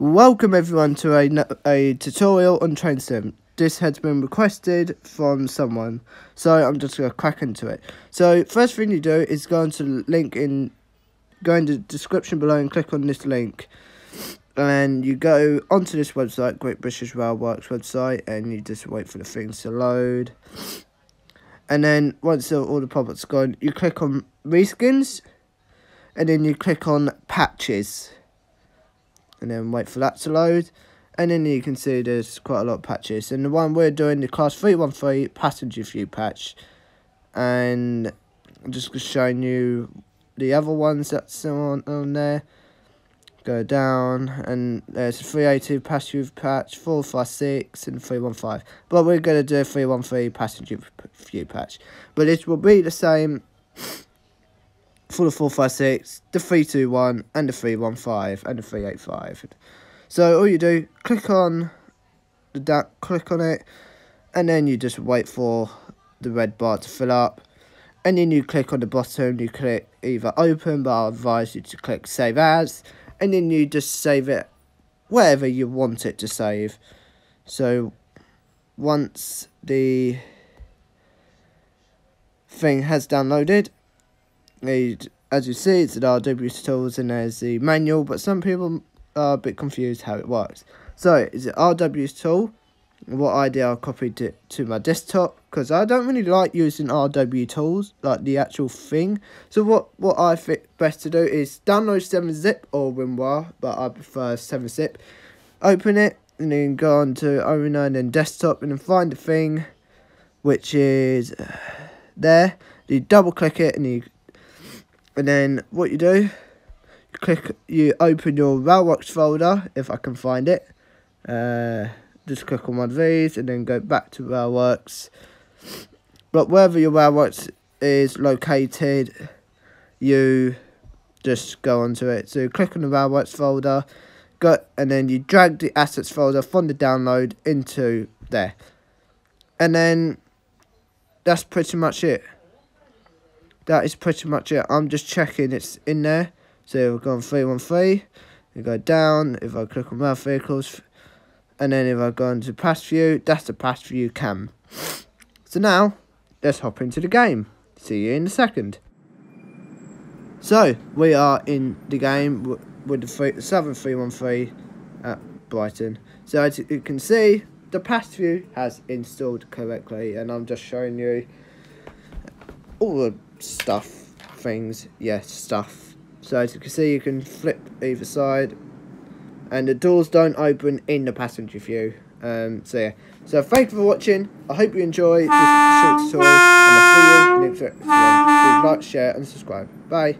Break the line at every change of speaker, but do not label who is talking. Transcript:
Welcome everyone to a, a tutorial on TrainSim. This has been requested from someone, so I'm just going to crack into it. So first thing you do is go into the link in, go in the description below and click on this link. And you go onto this website, Great British Rail Works website, and you just wait for the things to load. And then once all the pop-ups gone, you click on reskins, and then you click on patches and then wait for that to load. And then you can see there's quite a lot of patches. And the one we're doing the class 313 passenger view patch. And I'm just showing you the other ones that's on, on there. Go down and there's a 382 passenger view patch 456 and 315 but we're going to do a 313 passenger view patch. But it will be the same for the 456, the 321, and the 315, and the 385. So all you do, click on the that click on it, and then you just wait for the red bar to fill up. And then you click on the bottom, you click either open, but I advise you to click save as, and then you just save it wherever you want it to save. So once the thing has downloaded, as you see, it's an RW tools and there's the manual, but some people are a bit confused how it works. So, is it RW tool? What I did, I copied it to my desktop because I don't really like using RW tools, like the actual thing. So what, what I think best to do is download 7-zip or WinRAR, but I prefer 7-zip. Open it and then go on to Owner and then desktop and then find the thing, which is uh, there. You double click it and you and then what you do, you click, you open your Railworks folder, if I can find it. Uh, just click on one of these and then go back to Railworks. But wherever your Railworks is located, you just go onto it. So click on the Railworks folder, go, and then you drag the assets folder from the download into there. And then that's pretty much it that is pretty much it. I'm just checking it's in there. So we'll go on 313, we go down, if I click on Rail Vehicles, and then if I go into Pass View, that's the Pass View cam. So now, let's hop into the game. See you in a second. So, we are in the game with the, three, the Southern 313 at Brighton. So as you can see, the Pass View has installed correctly, and I'm just showing you all the stuff things. Yeah, stuff. So as you can see, you can flip either side. And the doors don't open in the passenger view. Um, so yeah. So thank you for watching. I hope you enjoy this short tutorial. And I'll see you next one. Please like, share and subscribe. Bye.